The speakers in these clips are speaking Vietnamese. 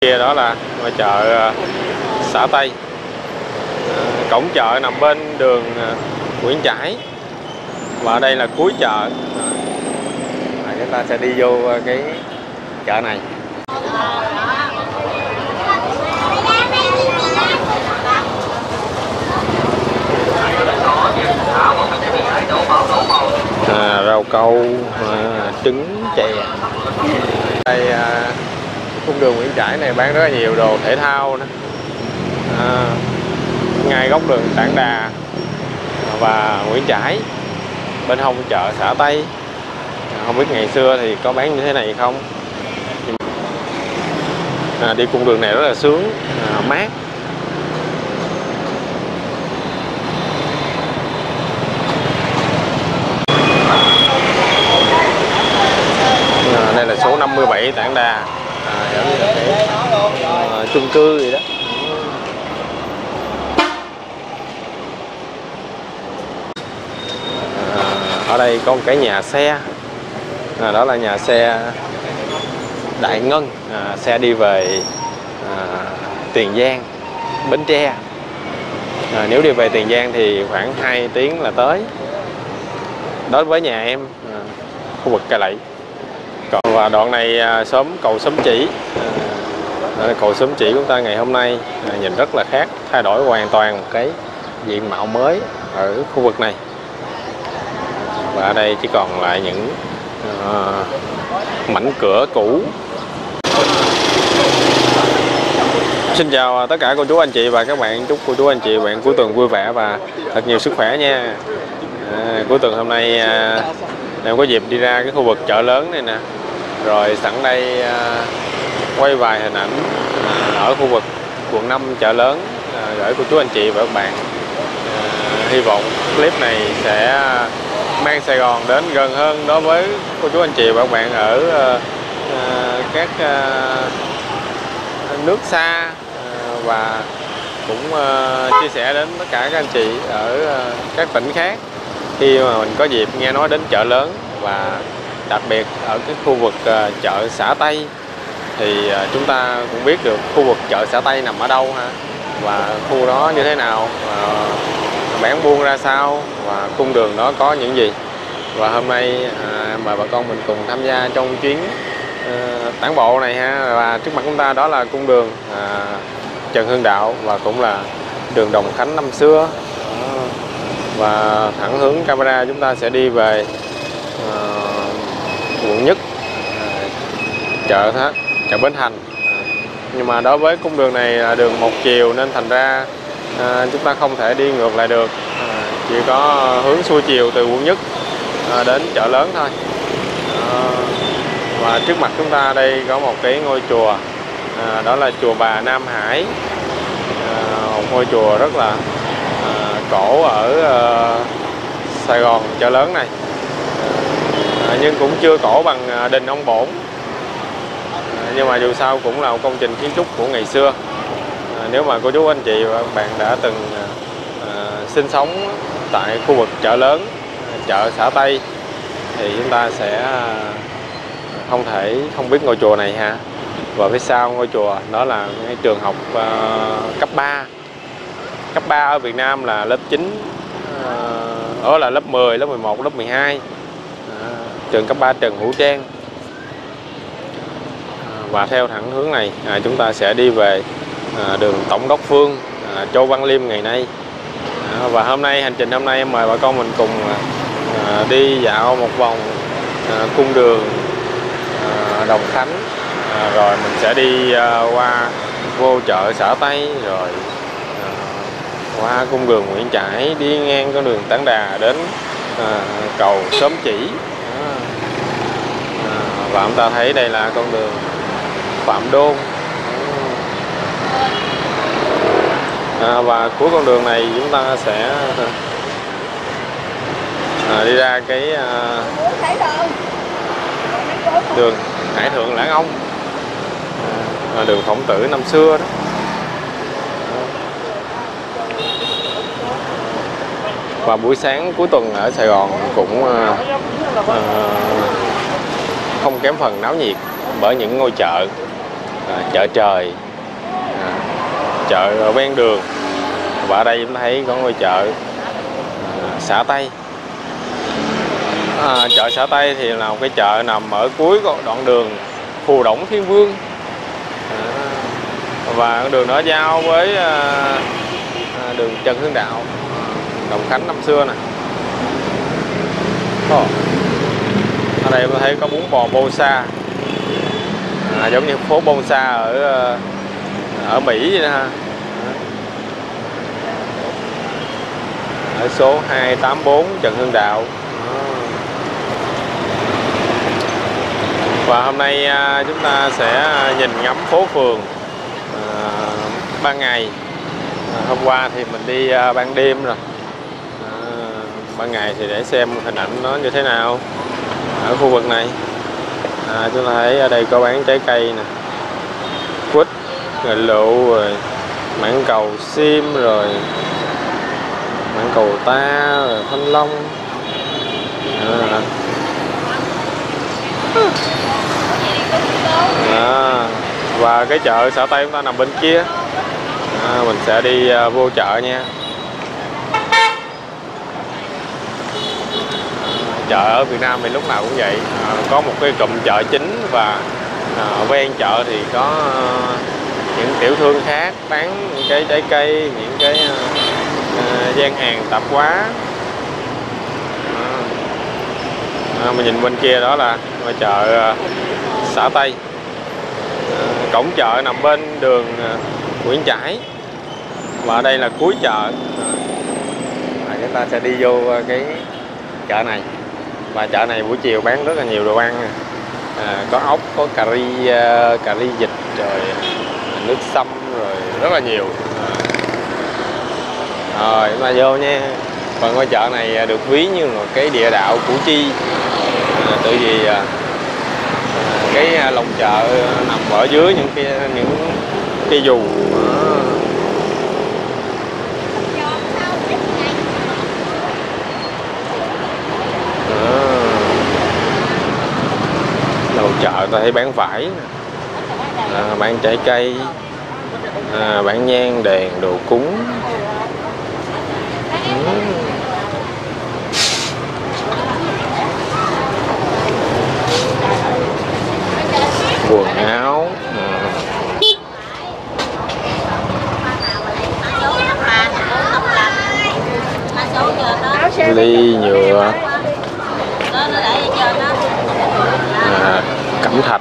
kia đó là ngôi chợ ờ, xã Tây. Ờ, cổng chợ nằm bên đường ờ, Nguyễn Trãi. Và đây là cuối chợ. À, chúng ta sẽ đi vô cái chợ này. À, rau câu à, trứng chè. Đây à, cung đường Nguyễn Trãi này bán rất là nhiều đồ thể thao nữa. À, ngay góc đường Tảng Đà và Nguyễn Trãi bên hông chợ xã Tây. À, không biết ngày xưa thì có bán như thế này không? À, đi cung đường này rất là sướng à, mát. À, đây là số 57 Tảng Đà à, giống như là cái à, chung cư gì đó. À, ở đây có một cái nhà xe. À, đó là nhà xe Đại Ngân. À, xe đi về à, Tiền Giang Bến Tre. À, nếu đi về Tiền Giang thì khoảng 2 tiếng là tới. Đối với nhà em à, khu vực Cai Lậy. Còn và đoạn này à, xóm cầu sớm chỉ. À, cầu sớm chỉ của chúng ta ngày hôm nay à, nhìn rất là khác thay đổi hoàn toàn một cái diện mạo mới ở khu vực này. Và ở đây chỉ còn lại những uh, mảnh cửa cũ. Xin chào tất cả cô chú anh chị và các bạn. Chúc cô chú anh chị bạn cuối tuần vui vẻ và thật nhiều sức khỏe nha. À, cuối tuần hôm nay à, em có dịp đi ra cái khu vực chợ lớn này nè. Rồi sẵn đây à, quay vài hình ảnh ở khu vực quận 5 chợ lớn à, gửi cô chú anh chị và các bạn. À, hy vọng clip này sẽ mang Sài Gòn đến gần hơn đối với cô chú anh chị và các bạn ở à, các nước xa và cũng chia sẻ đến tất cả các anh chị ở các tỉnh khác. Khi mà mình có dịp nghe nói đến chợ lớn và đặc biệt ở cái khu vực chợ xã Tây thì à, chúng ta cũng biết được khu vực chợ xã Tây nằm ở đâu ha? Và khu đó như thế nào? Bán buôn ra sao? Và cung đường đó có những gì? Và hôm nay à, mời bà con mình cùng tham gia trong chuyến à, tản bộ này ha. Và trước mặt chúng ta đó là cung đường à, Trần Hưng Đạo và cũng là đường Đồng Khánh năm xưa. Và thẳng hướng camera chúng ta sẽ đi về à, quận nhất à, chợ đó, chợ Bến Thành. Nhưng mà đối với cung đường này là đường một chiều nên thành ra à, chúng ta không thể đi ngược lại được. À, chỉ có hướng xuôi chiều từ quận nhất à, đến chợ lớn thôi. À, và trước mặt chúng ta đây có một cái ngôi chùa à, đó là chùa Bà Nam Hải. À, một ngôi chùa rất là à, cổ ở à, Sài Gòn chợ lớn này. À, nhưng cũng chưa cổ bằng à, đình ông bổn. À, nhưng mà dù sao cũng là một công trình kiến trúc của ngày xưa. À, nếu mà cô chú anh chị và bạn đã từng à, à, sinh sống tại khu vực chợ lớn chợ xã Tây thì chúng ta sẽ à, không thể không biết ngôi chùa này ha. Và phía sau ngôi chùa đó là cái trường học uh, cấp 3 cấp 3 ở Việt Nam là lớp 9 uh, đó là lớp 10, lớp 11, lớp 12 uh, trường cấp 3 trường Hữu Trang và theo thẳng hướng này à, chúng ta sẽ đi về à, đường Tổng đốc Phương à, Châu Văn Liêm ngày nay. À, và hôm nay hành trình hôm nay em mời bà con mình cùng à, à đi dạo một vòng à, cung đường à, Đồng Khánh. À, rồi mình sẽ đi à, qua vô chợ xã Tây rồi à, qua cung đường Nguyễn Trãi đi ngang con đường Tán Đà đến à, cầu Sớm Chỉ. À, à, và chúng ta thấy đây là con đường Phạm Đôn. À, và cuối con đường này chúng ta sẽ à, đi ra cái à, đường Hải Thượng Lãng Ông. À, đường khổng tử năm xưa đó. Và buổi sáng cuối tuần ở Sài Gòn cũng à, à, không kém phần náo nhiệt bởi những ngôi chợ à, chợ trời. À, chợ ở ven đường. Và ở đây chúng ta thấy có ngôi chợ à, xã Tây. À, chợ xã Tây thì là một cái chợ nằm ở cuối đoạn đường Phù Đổng Thiên Vương. À, và con đường đó giao với à, à đường Trần Hưng Đạo Đồng Khánh năm xưa nè. Oh. ở đây tôi thấy có bún bò Bosa à, giống như phố Bonsa ở ờ, ở Mỹ vậy ha. Ở số 284 Trần Hưng Đạo. Và hôm nay à, chúng ta sẽ nhìn ngắm phố phường à, ban ngày. À, hôm qua thì mình đi à, ban đêm rồi. Ban ngày thì để xem hình ảnh nó như thế nào ở khu vực này à, chúng ta thấy ở đây có bán trái cây nè. Quýt rồi lựu rồi mãng cầu sim rồi mãng cầu ta rồi thanh long. À. À, và cái chợ xã Tây chúng ta nằm bên kia. À, mình sẽ đi uh, vô chợ nha. Chợ ở Việt Nam thì lúc nào cũng vậy. À, có một cái cụm chợ chính và à, ven chợ thì có à, những tiểu thương khác bán những cái trái cây những cái à, à, gian hàng tạp hóa. À, à mình nhìn bên kia đó là chợ à, xã Tây. À, cổng chợ nằm bên đường à, Nguyễn Trãi. Và đây là cuối chợ. À, à chúng ta sẽ đi vô à, cái chợ này và chợ này buổi chiều bán rất là nhiều đồ ăn. À, có ốc có cà ri uh, cà ri vịt rồi nước sâm rồi rất là nhiều. À, rồi chúng ta vô nha. Và ngôi chợ này à, được ví như là cái địa đạo củ chi. À, tự vì à, cái lồng chợ nằm ở dưới những cái những cái dù à. đầu chợ ta thấy bán vải à, bán trái cây à, bán nhang đèn đồ cúng. Quần áo à. ly nhựa. À, cẩm thạch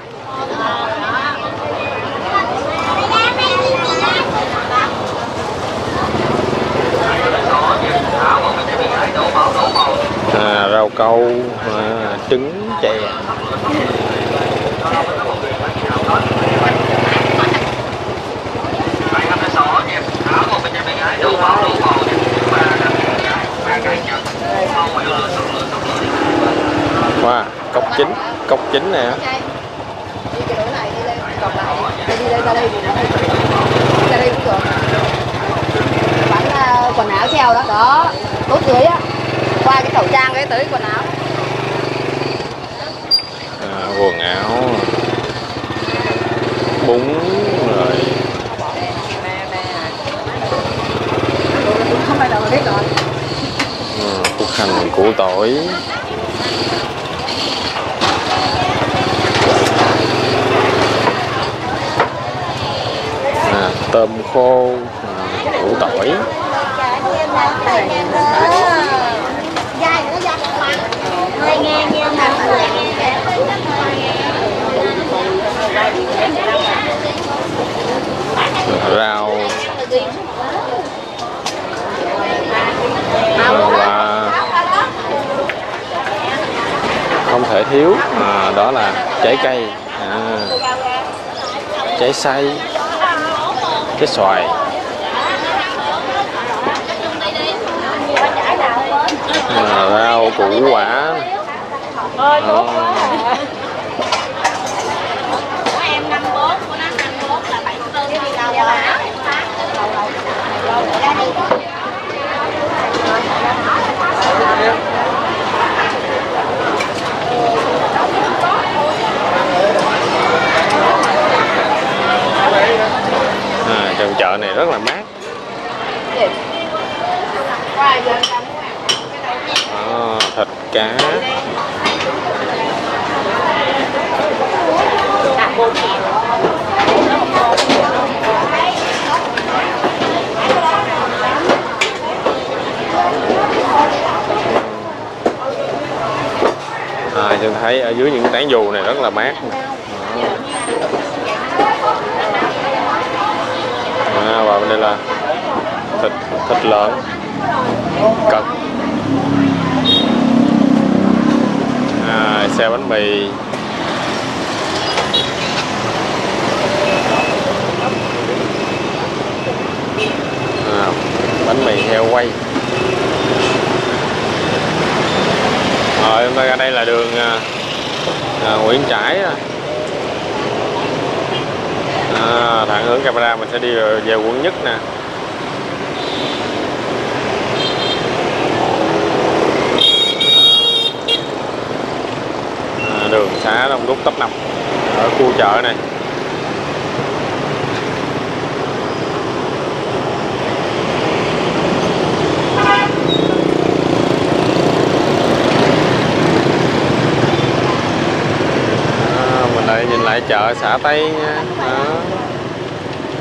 à, rau câu à, trứng chè. Wow cốc chín cốc chín nè bán quần áo treo đó. Đó. Tốt dưới á. Qua cái khẩu trang cái tới quần áo. À, quần áo bún rồi. Không phải đâu mà biết rồi. Ừ, củ hành củ tỏi à, tôm khô ờ, củ tỏi. Rau. Và không thể thiếu à, đó là trái cây. À, trái xay trái xoài. À, rau củ quả. À, em năm bốn của nó năm bốn là bảy tư đi đâu á gần chợ này rất là mát Đó, thịt cá à, tôi thấy ở dưới những tán dù này rất là mát. À, và bên đây là thịt thịt lợn. Cật à, xe bánh mì. À, bánh mì heo quay. Rồi chúng ta ra đây là đường à, à, Nguyễn Trãi. À, thẳng hướng camera mình sẽ đi về quận nhất nè à, đường xá đông đúc tấp nập ở khu chợ này À, tại chợ xã Tây nha. Đó.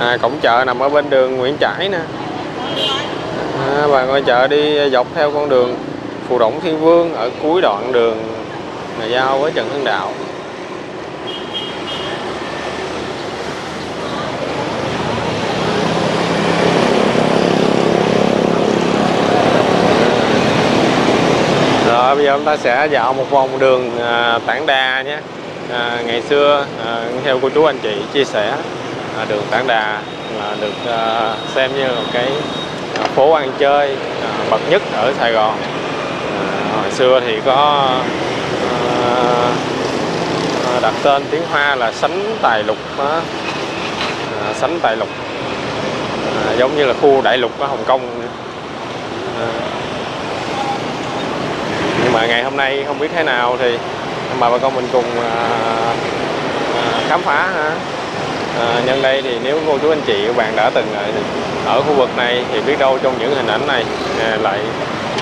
À, cổng chợ nằm ở bên đường Nguyễn Trãi nè. À, bà ngôi chợ đi dọc theo con đường Phù Động Thiên Vương ở cuối đoạn đường là giao với Trần Hưng Đạo. Rồi bây giờ chúng ta sẽ dạo một vòng đường à, Tảng Đà nhé à, Ngày xưa à, theo cô chú anh chị chia sẻ à, đường Tảng Đà là được à, xem như là cái à, phố ăn chơi à, bậc nhất ở Sài Gòn. À, Hồi xưa thì có à, à đặt tên tiếng Hoa là Sánh Tài Lục à, Sánh Tài Lục. À, giống như là khu Đại Lục ở Hồng Kông. À, nhưng mà ngày hôm nay không biết thế nào thì mà bà con mình cùng à, à, khám phá ha à, nhân đây thì nếu cô chú anh chị các bạn đã từng ở, ở khu vực này thì biết đâu trong những hình ảnh này à, lại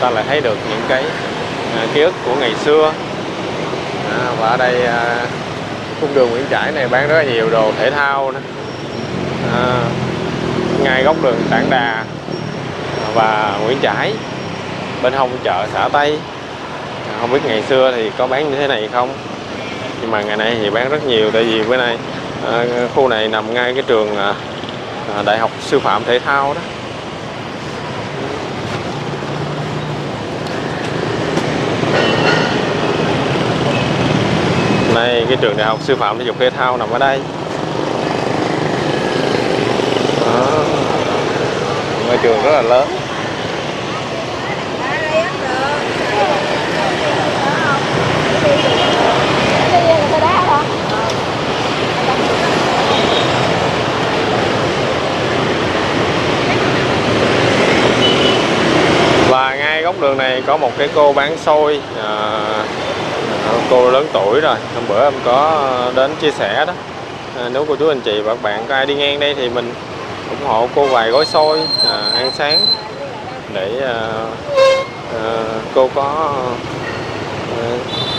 ta lại thấy được những cái à, ký ức của ngày xưa. À, và ở đây à, cung đường Nguyễn Trãi này bán rất là nhiều đồ thể thao nữa. À, ngay góc đường Tảng Đà và Nguyễn Trãi bên hông chợ xã Tây không biết ngày xưa thì có bán như thế này không? Nhưng mà ngày nay thì bán rất nhiều tại vì bữa nay à, khu này nằm ngay cái trường à, đại học sư phạm thể thao đó. Nay cái trường đại học sư phạm thể dục thể thao nằm ở đây. Đó. ngôi trường rất là lớn và ngay góc đường này có một cái cô bán xôi à, à, cô lớn tuổi rồi. Hôm bữa em có đến chia sẻ đó. À, nếu cô chú anh chị và các bạn có ai đi ngang đây thì mình ủng hộ cô vài gói xôi à, ăn sáng để à, à, cô có à,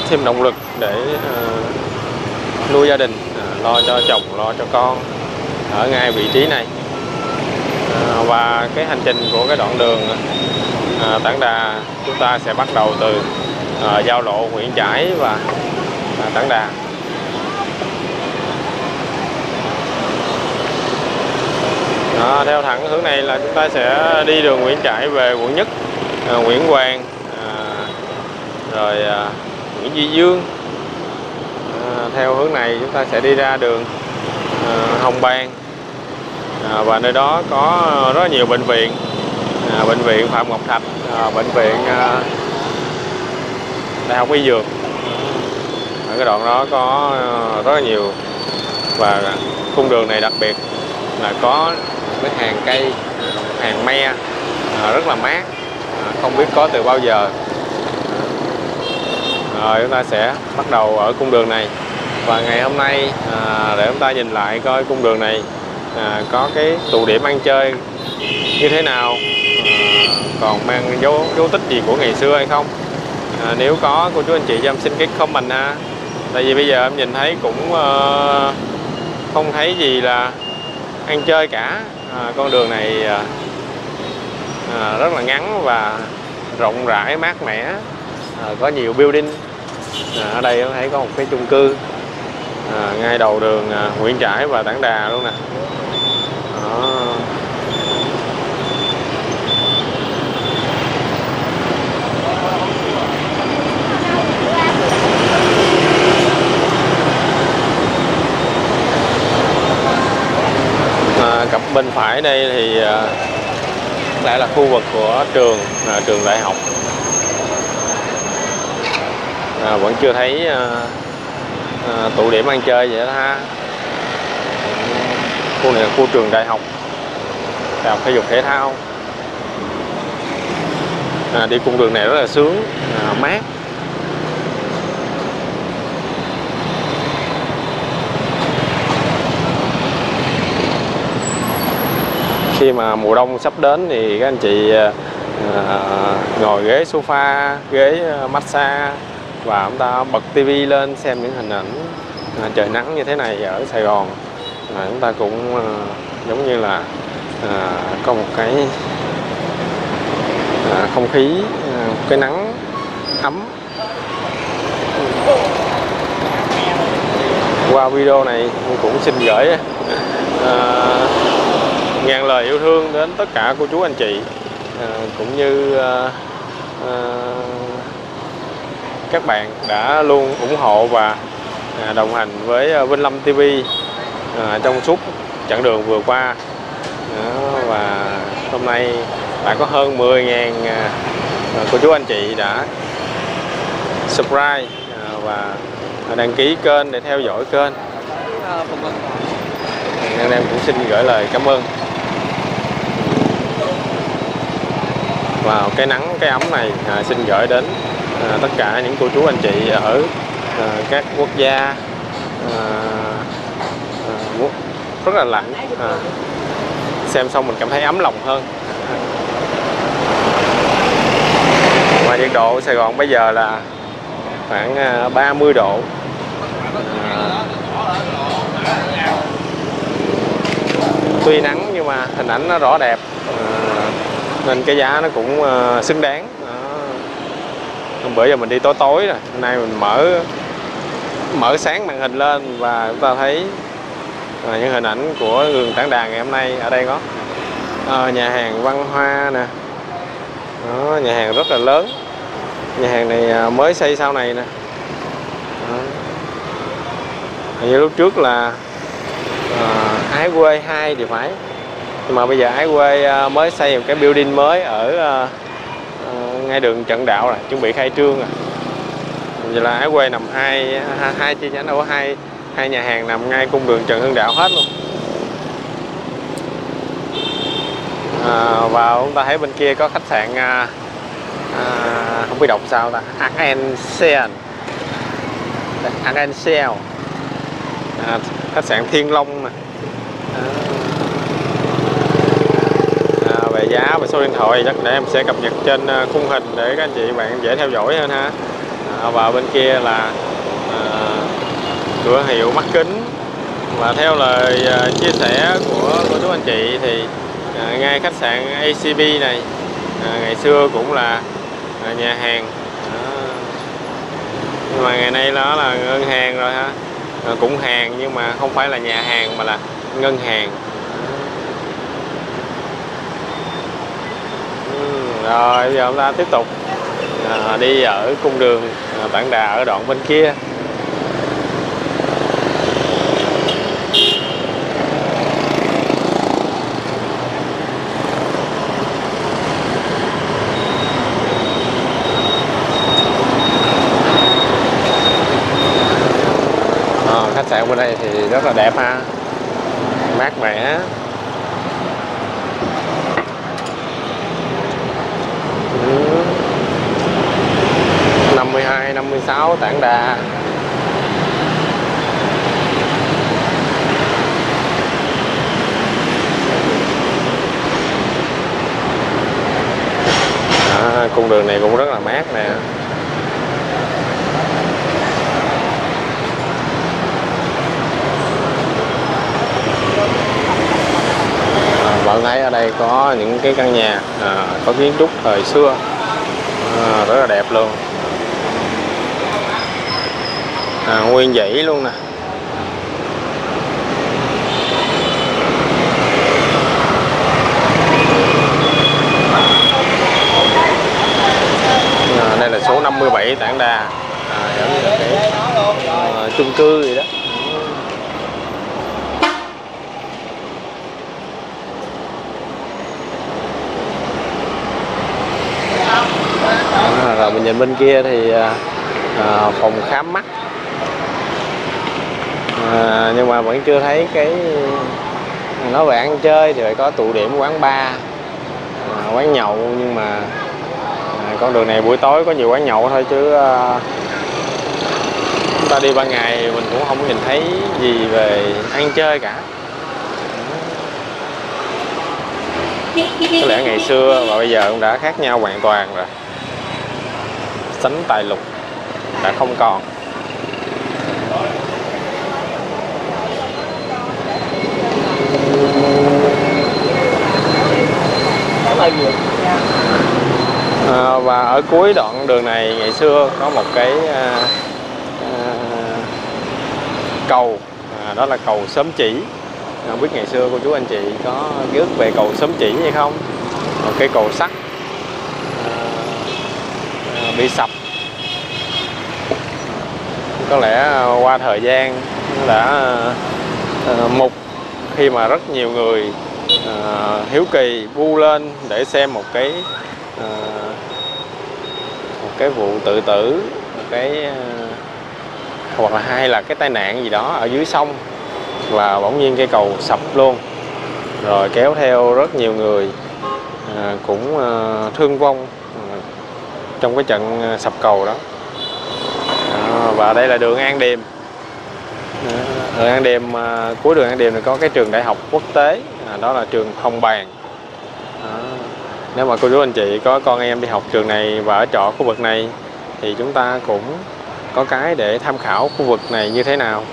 thêm động lực để à, nuôi gia đình à, lo cho chồng lo cho con ở ngay vị trí này. À, và cái hành trình của cái đoạn đường à, Tảng Đà chúng ta sẽ bắt đầu từ à, giao lộ Nguyễn Trãi và à, Tảng Đà à, theo thẳng hướng này là chúng ta sẽ đi đường Nguyễn Trãi về quận Nhất à, Nguyễn Hoàng à, rồi à, Nguyễn Duy Dương. À, theo hướng này chúng ta sẽ đi ra đường à, Hồng Bàng. À, và nơi đó có rất nhiều bệnh viện à, bệnh viện Phạm Ngọc Thạch à, bệnh viện à, Đại học Y Dược. Ở cái đoạn đó có à, rất là nhiều và cung đường này đặc biệt là có cái hàng cây hàng me à, rất là mát. À, không biết có từ bao giờ. Rồi chúng ta sẽ bắt đầu ở cung đường này. Và ngày hôm nay à, để chúng ta nhìn lại coi cung đường này à, có cái tụ điểm ăn chơi như thế nào còn mang dấu dấu tích gì của ngày xưa hay không? À, nếu có cô chú anh chị cho em xin cái comment ha. Tại vì bây giờ em nhìn thấy cũng uh, không thấy gì là ăn chơi cả. À, con đường này à, à, rất là ngắn và rộng rãi mát mẻ. À, có nhiều building. À, ở đây em thấy có một cái chung cư. À, ngay đầu đường à, Nguyễn Trãi và Tảng Đà luôn nè. Đó. À, bên phải đây thì à, lại là khu vực của trường à, trường đại học. À, vẫn chưa thấy à, à, tụ điểm ăn chơi vậy đó ha. Khu này là khu trường đại học. Đại học thể dục thể thao. À, đi cung đường này rất là sướng à, mát. Khi mà mùa đông sắp đến thì các anh chị à, ngồi ghế sofa ghế ờ, massage và chúng ta bật tivi lên xem những hình ảnh à, trời nắng như thế này ở Sài Gòn. À, chúng ta cũng à, giống như là à, có một cái à, không khí à, một cái nắng ấm. Qua video này cũng xin gửi à, ngàn lời yêu thương đến tất cả cô chú anh chị à, cũng như à, à, các bạn đã luôn ủng hộ và à, đồng hành với à, Vinh Lâm TV à, trong suốt chặng đường vừa qua. Đó, và hôm nay đã có hơn 10.000 à, cô chú anh chị đã subscribe à, và đăng ký kênh để theo dõi kênh. Anh em cũng xin gửi lời cảm ơn vào cái nắng cái ấm này à, xin gửi đến à, tất cả những cô chú anh chị ở à, các quốc gia à, à, rất là lạnh à, xem xong mình cảm thấy ấm lòng hơn. Và nhiệt độ Sài Gòn bây giờ là khoảng à, 30 độ. À, tuy nắng nhưng mà hình ảnh nó rõ đẹp. À, nên cái giá nó cũng uh, xứng đáng. Đó. bữa giờ mình đi tối tối rồi hôm nay mình mở mở sáng màn hình lên và chúng ta thấy uh, những hình ảnh của đường tảng đà ngày hôm nay ở đây có. Uh, nhà hàng văn hoa nè. Đó, nhà hàng rất là lớn. Nhà hàng này uh, mới xây sau này nè. Đó. như lúc trước là uh, ái quê 2 thì phải nhưng mà bây giờ Ái Quê à, mới xây một cái building mới ở à, à, ngay đường Trận Đạo rồi chuẩn bị khai trương rồi. Vậy là Ái Quê nằm hai hai chi nhánh ở hai hai nhà hàng nằm ngay cung đường Trần Hưng Đạo hết luôn. À, và chúng ta thấy bên kia có khách sạn à, à, không biết đọc sao ta Arkensean Arkensean à, khách sạn Thiên Long này. Về giá và số điện thoại chắc để em sẽ cập nhật trên ờ, khung hình để các anh chị bạn dễ theo dõi hơn ha. À, và bên kia là à, cửa hiệu mắt kính. Và theo lời à, chia sẻ của cô chú anh chị thì à, ngay khách sạn ACB này à, ngày xưa cũng là à, nhà hàng. À, nhưng mà ngày nay nó là ngân hàng rồi ha. À, cũng hàng nhưng mà không phải là nhà hàng mà là ngân hàng. Rồi bây giờ chúng ta tiếp tục à, đi ở cung đường à, Tảng Đà ở đoạn bên kia. À, khách sạn bên đây thì rất là đẹp ha. Mát mẻ. 52 56 tảng đà à, cung đường này cũng rất là mát nè. À, bạn thấy ở đây có những cái căn nhà à, có kiến trúc thời xưa. À, rất là đẹp luôn à, nguyên dãy luôn nè. À, đây là số 57 Tảng đà à, giống như là cái à, chung cư gì đó. À, rồi mình nhìn bên kia thì à, à phòng khám mắt à, nhưng mà vẫn chưa thấy cái nói về ăn chơi thì phải có tụ điểm quán bar à, quán nhậu. Nhưng mà à, con đường này buổi tối có nhiều quán nhậu thôi chứ à, chúng ta đi ban ngày mình cũng không nhìn thấy gì về ăn chơi cả. Có lẽ ngày xưa và bây giờ cũng đã khác nhau hoàn toàn rồi. Sánh tài lục đã không còn. À, và ở cuối đoạn đường này ngày xưa có một cái à, à, cầu à, đó là cầu sớm chỉ. Không biết ngày xưa cô chú anh chị có ức về cầu sớm chỉ hay không? Một cái cầu sắt à, à, bị sập. Có lẽ qua thời gian đã à, mục khi mà rất nhiều người Ờ, hiếu kỳ bu lên để xem một cái uh, một cái vụ tự tử một cái uh, hoặc là hay là cái tai nạn gì đó ở dưới sông là bỗng nhiên cây cầu sập luôn. Rồi kéo theo rất nhiều người uh, cũng uh, thương vong uh, trong cái trận sập cầu đó. Uh, và đây là đường An Điềm. Đường An Điềm uh, cuối đường An Điềm này có cái trường đại học quốc tế à, đó là trường Hồng Bàng. À, nếu mà cô chú anh chị có con em đi học trường này và ở trọ khu vực này thì chúng ta cũng có cái để tham khảo khu vực này như thế nào.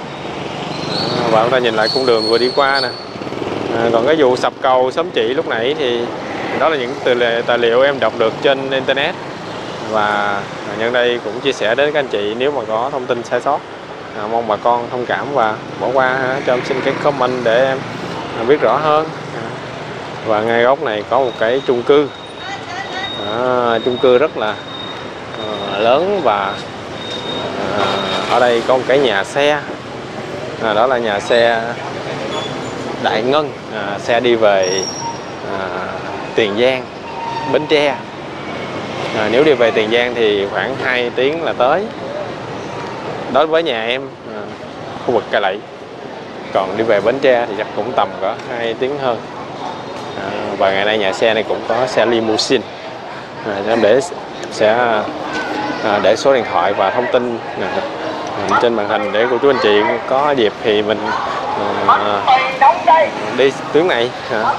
À, và chúng ta nhìn lại cung đường vừa đi qua nè. À, còn cái vụ sập cầu sớm chỉ lúc nãy thì đó là những từ tài liệu em đọc được trên internet. Và nhân đây cũng chia sẻ đến các anh chị nếu mà có thông tin sai sót. À, mong bà con thông cảm và bỏ qua ha, cho em xin cái comment để em biết rõ hơn. Và ngay góc này có một cái chung cư. À, chung cư rất là à, lớn và à, ở đây có một cái nhà xe. À, đó là nhà xe Đại Ngân. À, xe đi về à, Tiền Giang Bến Tre. À, nếu đi về Tiền Giang thì khoảng 2 tiếng là tới. Đối với nhà em à, khu vực Cà Lậy còn đi về Bến Tre thì chắc cũng tầm có 2 tiếng hơn. À, và ngày nay nhà xe này cũng có xe limousine. À, để sẽ à, để số điện thoại và thông tin à, à, trên màn hình để cô chú anh chị có dịp thì mình à, đi tuyến này à,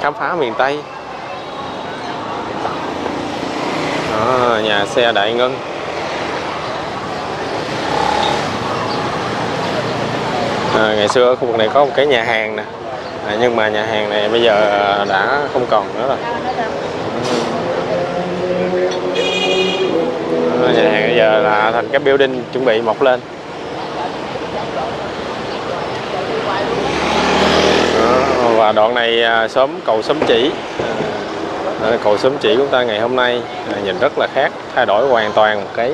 khám phá miền Tây. À, nhà xe Đại Ngân. À, ngày xưa ở khu vực này có một cái nhà hàng nè. À, nhưng mà nhà hàng này bây giờ đã không còn nữa rồi. À, nhà hàng bây giờ là thành cái building chuẩn bị mọc lên. Và đoạn này à, sớm cầu sớm chỉ. À, cầu sớm chỉ của chúng ta ngày hôm nay. À, nhìn rất là khác thay đổi hoàn toàn một cái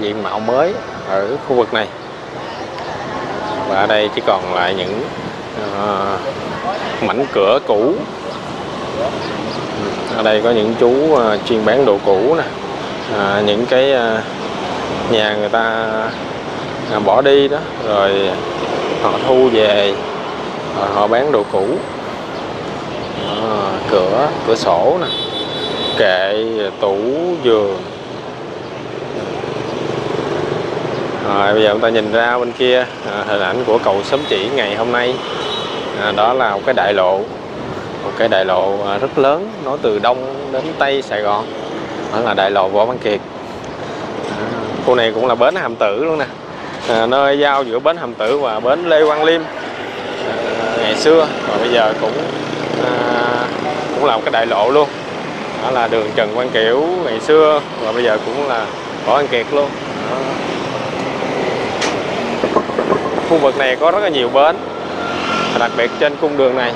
diện mạo mới ở khu vực này và ở đây chỉ còn lại những uh, mảnh cửa cũ. Ở đây có những chú uh, chuyên bán đồ cũ nè. À, những cái uh, nhà người ta uh, bỏ đi đó rồi họ thu về rồi họ bán đồ cũ. À, cửa cửa sổ nè. Kệ tủ giường. Rồi bây giờ chúng ta nhìn ra bên kia à, hình ảnh của cầu sớm chỉ ngày hôm nay. À, đó là một cái đại lộ một cái đại lộ à, rất lớn nối từ đông đến tây sài gòn. Đó là đại lộ võ văn kiệt. À, khu này cũng là bến hàm tử luôn nè. À, nơi giao giữa bến hàm tử và bến lê quang liêm. À, ngày xưa và bây giờ cũng à, cũng là một cái đại lộ luôn. Đó là đường Trần Quang Kiểu ngày xưa và bây giờ cũng là Võ Văn Kiệt luôn. Đó khu vực này có rất là nhiều bến đặc biệt trên cung đường này.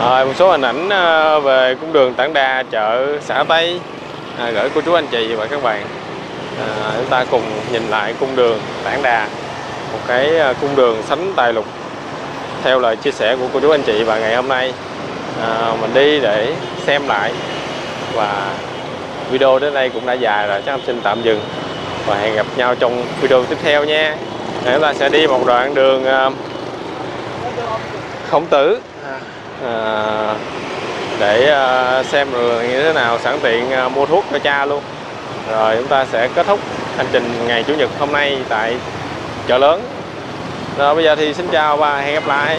À, một số hình ảnh ờ, về cung đường Tảng Đa chợ xã Tây à, gửi cô chú anh chị và các bạn. À, chúng ta cùng nhìn lại cung đường Tảng Đà một cái ờ, cung đường sánh tài lục theo lời chia sẻ của cô chú anh chị và ngày hôm nay. À, mình đi để xem lại và video đến đây cũng đã dài rồi chắc em xin tạm dừng và hẹn gặp nhau trong video tiếp theo nha. Để chúng ta sẽ đi một đoạn đường à, khổng tử. À, để à, xem như thế nào sẵn tiện mua thuốc cho cha luôn. Rồi chúng ta sẽ kết thúc hành trình ngày chủ nhật hôm nay tại chợ lớn. Rồi bây giờ thì xin chào và hẹn gặp lại